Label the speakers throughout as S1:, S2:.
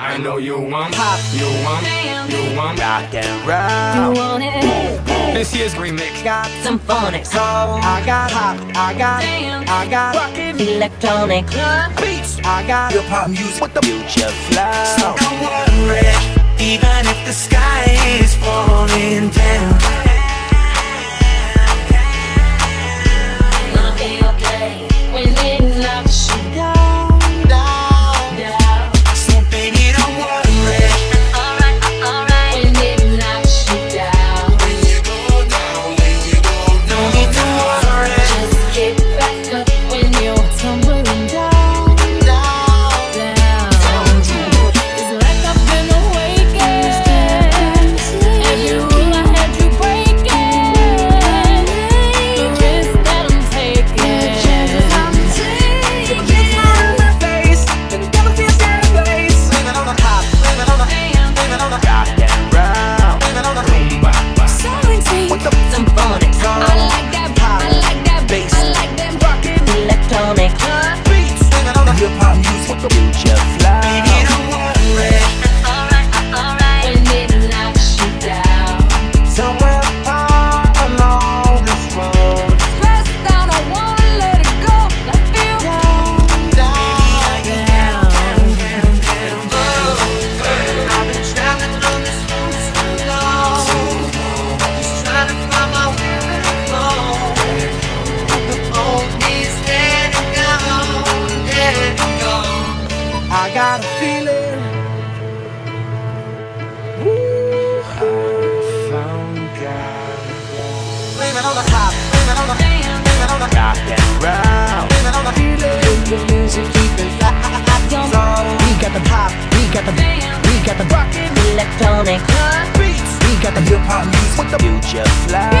S1: I know you want pop, you want, Damn. you want rock and roll.
S2: You want it.
S1: This year's remix
S3: got
S2: some phonics.
S3: Oh, I got pop, I got, Damn. I got rockin'
S2: electronic
S3: beats. I got your pop music with the
S1: future flow.
S4: So I'm worry, even if the sky is falling down.
S3: got
S4: the
S3: We got the rockin'
S2: electronic
S3: beats We got the hip hop music with the
S1: future
S2: fly.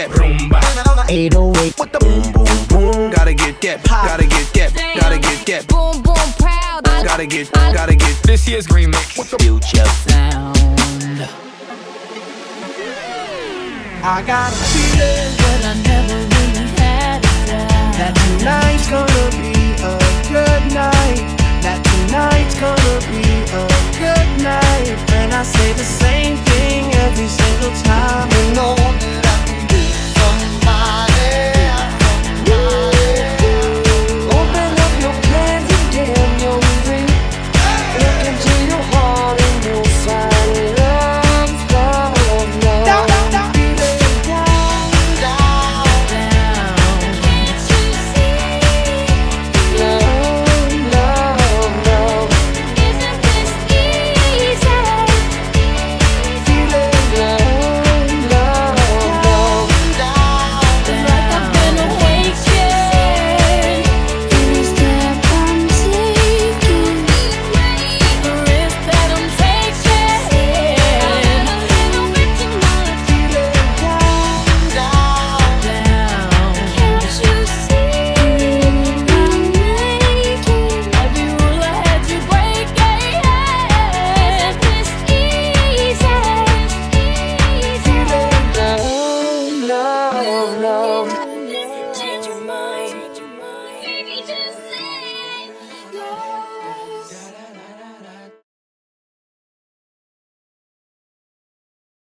S2: that rumba. 808 with the
S4: boom
S2: boom
S4: boom.
S2: Gotta get that, gotta get that, gotta get
S4: that.
S3: Boom boom proud. Gotta get,
S4: gotta get this year's
S3: remix. With the future sound. I got a feeling that I never really had. That
S2: tonight's gonna be a
S3: good night. That tonight's
S1: gonna be a good
S2: night.
S3: And I say the
S2: same. Honestly.